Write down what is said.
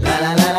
La la la